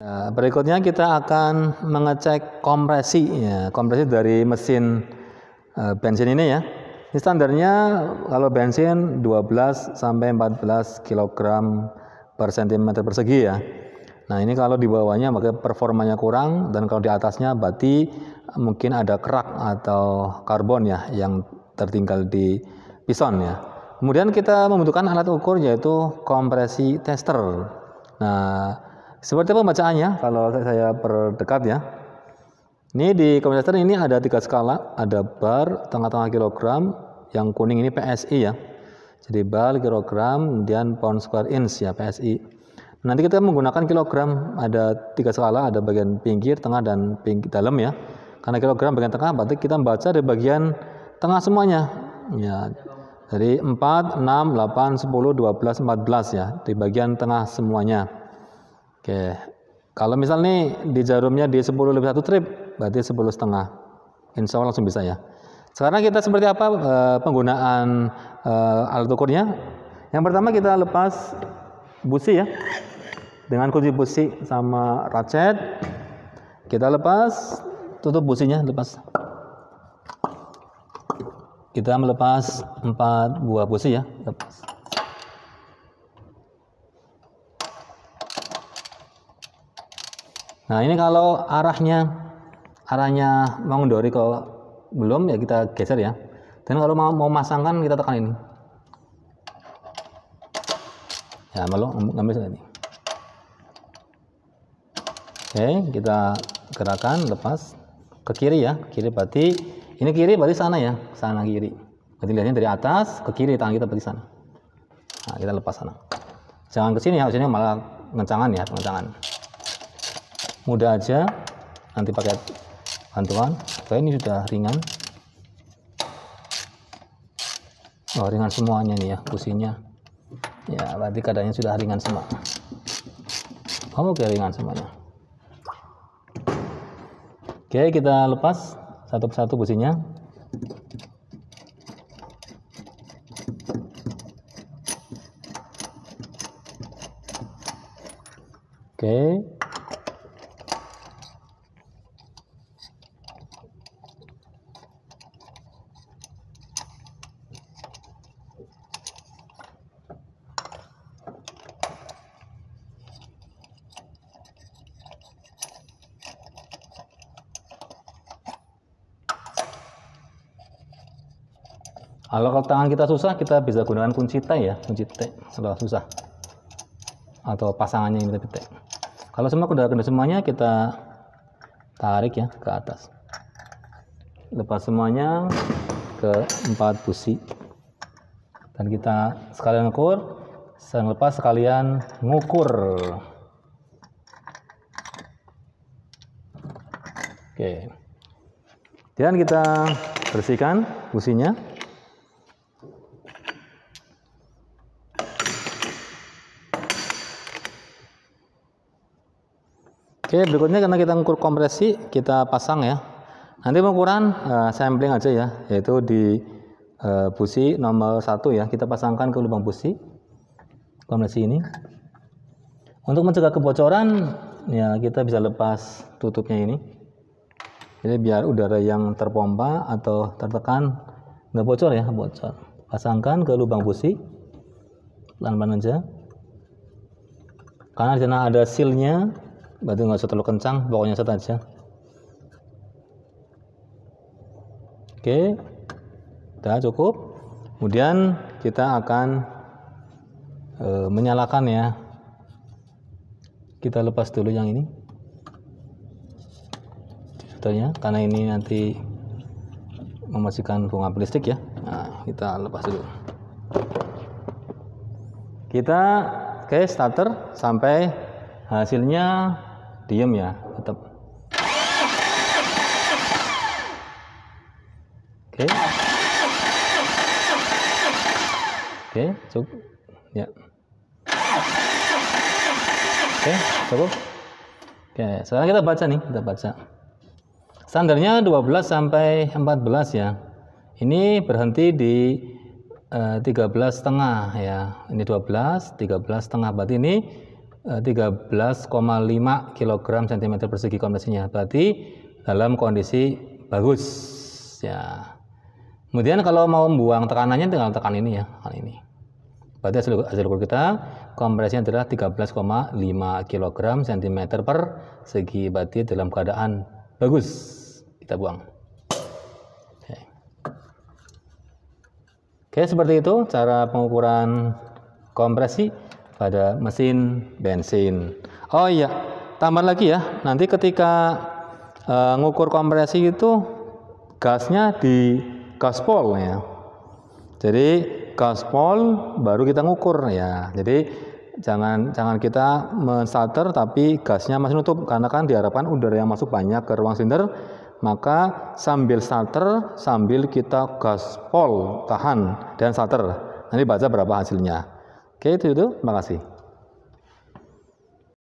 Nah, berikutnya kita akan mengecek kompresi ya, kompresi dari mesin uh, bensin ini ya. Ini standarnya kalau bensin 12 sampai 14 kg per cm persegi ya. Nah, ini kalau di bawahnya maka performanya kurang dan kalau di atasnya berarti mungkin ada kerak atau karbon ya yang tertinggal di piston ya. Kemudian kita membutuhkan alat ukur yaitu kompresi tester. Nah, seperti pembacaannya kalau saya perdekat ya. Ini di komputer ini ada tiga skala, ada bar, tengah-tengah kilogram, yang kuning ini PSI ya. Jadi bar, kilogram, kemudian pound square inch ya PSI. Nanti kita menggunakan kilogram, ada tiga skala, ada bagian pinggir, tengah, dan pinggir, dalam ya. Karena kilogram bagian tengah, berarti kita baca dari bagian tengah semuanya. Ya, jadi 4, 6, 8, 10, 12, 14 ya, di bagian tengah semuanya. Oke, kalau misal nih di jarumnya di 10 lebih satu trip, berarti 10 setengah. Insya Allah langsung bisa ya. Sekarang kita seperti apa e, penggunaan e, alat ukurnya? Yang pertama kita lepas busi ya, dengan kunci busi sama ratchet. Kita lepas, tutup businya, lepas. Kita melepas empat buah busi ya, lepas. Nah ini kalau arahnya arahnya mengendori ke belum ya kita geser ya. Dan kalau mau, mau masangkan kita tekan ini. Ya malu ngambil ini. Oke kita gerakan lepas ke kiri ya kiri berarti ini kiri berarti sana ya sana kiri. Berarti lihatnya dari atas ke kiri tangan kita berarti sana. Nah kita lepas sana. Jangan ke sini ya, harusnya malah ngencangan ya pengencangan mudah aja. Nanti pakai bantuan. Oke ini sudah ringan. Oh ringan semuanya nih ya businya ya berarti keadaannya sudah ringan semua. Oh, oke ringan semuanya. Oke kita lepas satu persatu businya oke Kalau tangan kita susah, kita bisa gunakan kunci T ya, kunci T kalau susah. Atau pasangannya kita T. Kalau semua sudah kena semuanya, kita tarik ya ke atas. Lepas semuanya ke empat busi. Dan kita sekalian ngukur, saya lepas sekalian ngukur. Oke. Dan kita bersihkan businya. Oke, berikutnya karena kita ngukur kompresi, kita pasang ya. Nanti pengukuran uh, sampling aja ya, yaitu di uh, busi nomor satu ya. Kita pasangkan ke lubang busi kompresi ini. Untuk mencegah kebocoran, ya kita bisa lepas tutupnya ini. Jadi biar udara yang terpompa atau tertekan nggak bocor ya, bocor. Pasangkan ke lubang busi, pelan-pelan aja. Karena di sana ada sealnya, berarti nggak usah terlalu kencang pokoknya set aja. Oke udah cukup. Kemudian kita akan e, menyalakan ya. Kita lepas dulu yang ini. Filternya karena ini nanti membersihkan bunga listrik ya. Nah, kita lepas dulu. Kita ke starter sampai hasilnya diam ya tetap oke. Oke cukup. Ya. Oke cukup. Oke sekarang kita baca nih kita baca. Standarnya 12 sampai 14 ya. Ini berhenti di eh, 13 setengah ya. Ini 12 13 setengah. Berarti ini 13,5 kg cm persegi kompresinya. Berarti dalam kondisi bagus. Ya. Kemudian kalau mau membuang tekanannya tinggal tekan ini ya, tekan ini. Berarti hasil, hasil ukur kita kompresinya adalah 13,5 kg cm per segi. Berarti dalam keadaan bagus. Kita buang. Oke. Oke, seperti itu cara pengukuran kompresi pada mesin bensin. Oh iya, tambah lagi ya. Nanti ketika uh, ngukur kompresi itu gasnya di gaspol ya. Jadi gaspol baru kita ngukur ya. Jadi jangan jangan kita menstarter tapi gasnya masih nutup karena kan diharapkan udara yang masuk banyak ke ruang silinder maka sambil starter sambil kita gaspol tahan dan starter nanti baca berapa hasilnya oke itu itu terima kasih